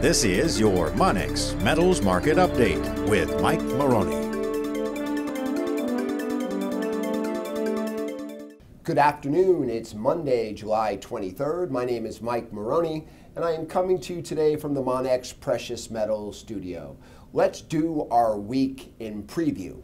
This is your Monex Metals Market Update with Mike Maroney. Good afternoon. It's Monday, July 23rd. My name is Mike Maroney, and I am coming to you today from the Monex Precious Metals Studio. Let's do our week in preview.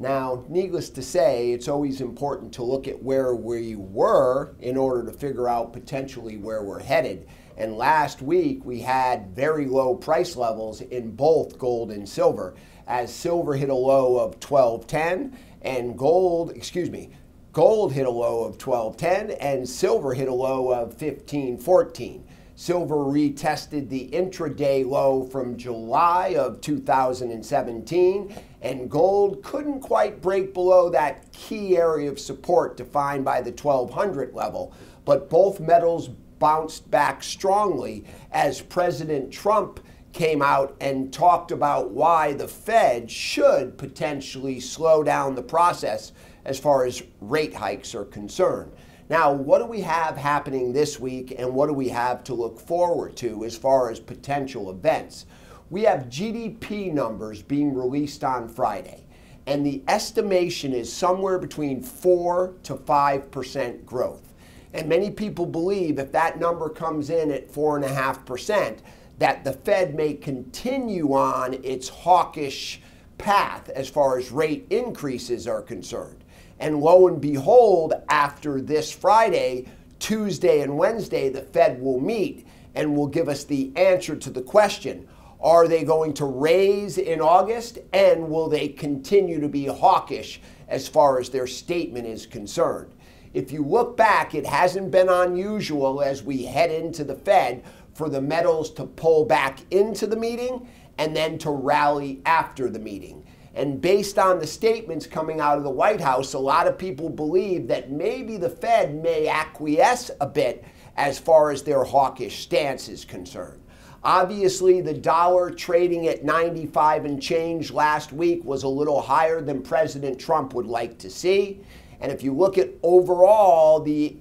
Now, needless to say, it's always important to look at where we were in order to figure out potentially where we're headed. And last week we had very low price levels in both gold and silver, as silver hit a low of 1210 and gold, excuse me, gold hit a low of 1210 and silver hit a low of 1514. Silver retested the intraday low from July of 2017, and gold couldn't quite break below that key area of support defined by the 1200 level. But both metals bounced back strongly as President Trump came out and talked about why the Fed should potentially slow down the process as far as rate hikes are concerned. Now, what do we have happening this week and what do we have to look forward to as far as potential events? We have GDP numbers being released on Friday, and the estimation is somewhere between 4 to 5% growth. And many people believe if that number comes in at 4.5%, that the Fed may continue on its hawkish path as far as rate increases are concerned. And lo and behold, after this Friday, Tuesday, and Wednesday, the Fed will meet and will give us the answer to the question are they going to raise in August and will they continue to be hawkish as far as their statement is concerned? If you look back, it hasn't been unusual as we head into the Fed for the metals to pull back into the meeting and then to rally after the meeting. And based on the statements coming out of the White House, a lot of people believe that maybe the Fed may acquiesce a bit as far as their hawkish stance is concerned. Obviously, the dollar trading at 95 and change last week was a little higher than President Trump would like to see. And if you look at overall the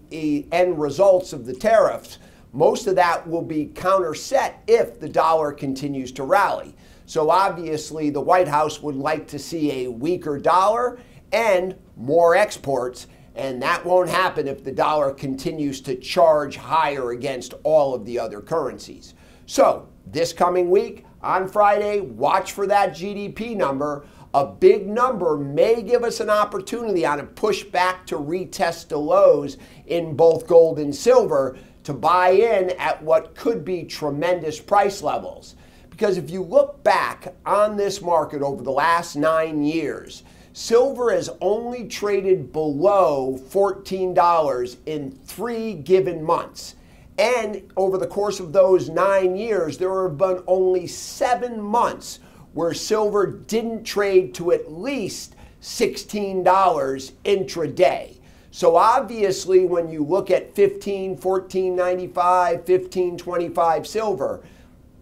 end results of the tariffs, most of that will be counterset if the dollar continues to rally. So obviously, the White House would like to see a weaker dollar and more exports. And that won't happen if the dollar continues to charge higher against all of the other currencies. So, this coming week on Friday, watch for that GDP number a big number may give us an opportunity on a push back to retest the lows in both gold and silver to buy in at what could be tremendous price levels. Because if you look back on this market over the last nine years, silver has only traded below $14 in three given months. And over the course of those nine years, there have been only seven months where silver didn't trade to at least $16 intraday. So obviously when you look at 15, 14.95, 15.25 silver,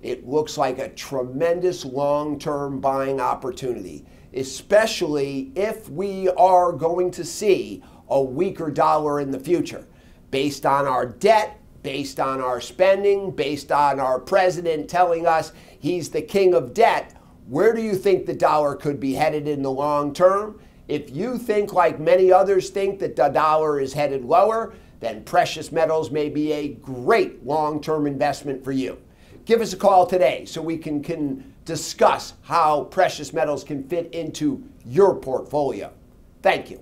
it looks like a tremendous long-term buying opportunity, especially if we are going to see a weaker dollar in the future based on our debt, based on our spending, based on our president telling us he's the king of debt where do you think the dollar could be headed in the long term? If you think, like many others think, that the dollar is headed lower, then precious metals may be a great long term investment for you. Give us a call today so we can, can discuss how precious metals can fit into your portfolio. Thank you.